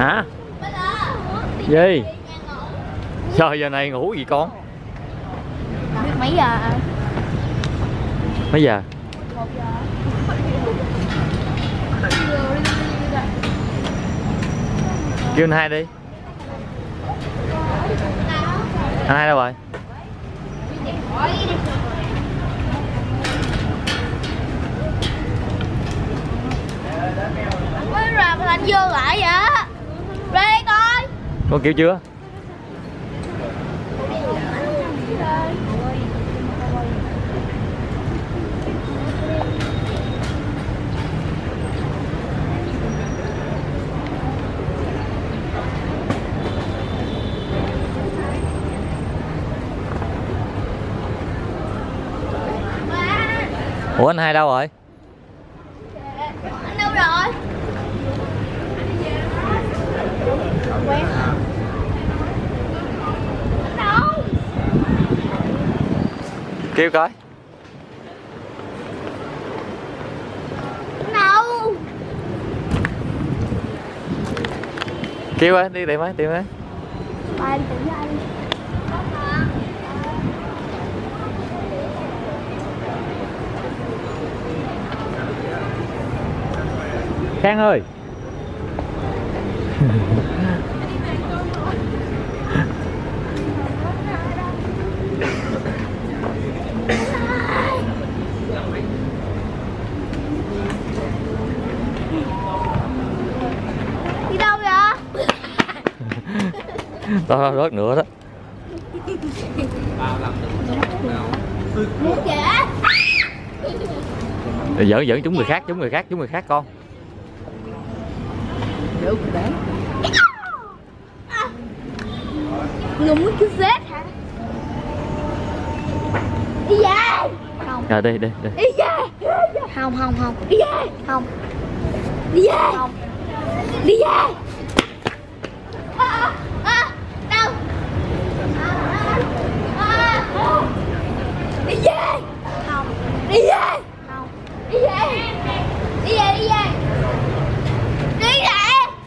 hả? Gì? Giờ giờ này ngủ gì con? Mấy giờ? Mấy giờ? Kêu hai đi anh hai đâu rồi Mới ra anh vô lại vậy? Ra đây coi. con kêu chưa ủa anh hai đâu rồi Anh đâu rồi? Đâu? kêu coi đâu? kêu ơi đi tìm ấy tìm ấy Ba anh tìm với anh. Khang ơi. Đi đâu vậy? đó rớt nữa đó. Giỡn giỡn chúng người khác chúng người khác chúng người khác con Người muốn cứ xếp hả? Đi về. Không. rồi đi đi đi Đi về. Không không không. Đi về. Không. Đi về. Không. Đi về. À, à, đâu? À, à. Đi về. Không. Đi về. Không. Đi về. Đi về đi về. Đi về.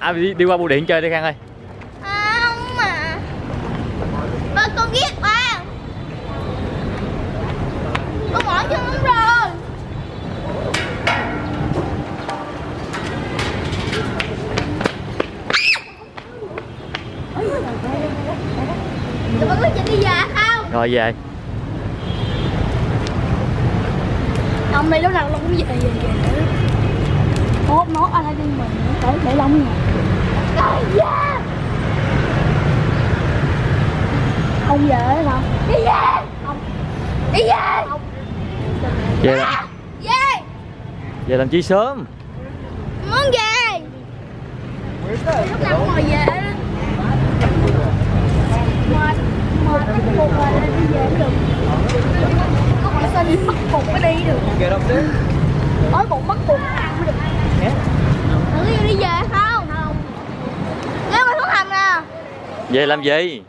À đi, đi qua bưu điện chơi đi khang ơi. Không mà. Ba con ghét ba Con mỏi chân lắm rồi. Tụi ba có chuyện đi về không? rồi về. Ông này lúc nào cũng về về về mốt anh hãy đi mình Để để lông nè Rồi về Không về hả? Đi về Không Đi về Không về làm, Về. về làm chi sớm? Muốn về. Lúc nào cũng ngồi về? Mệt Mệt bắt buộc là đi về được. Có phải sao đi bắt buộc mới đi được. Đói bụng bắt buộc ăn mới được. Thử đi về không? Không Nếu mà xuống hầm nè về làm gì